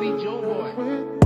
be Joe Boy.